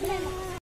吃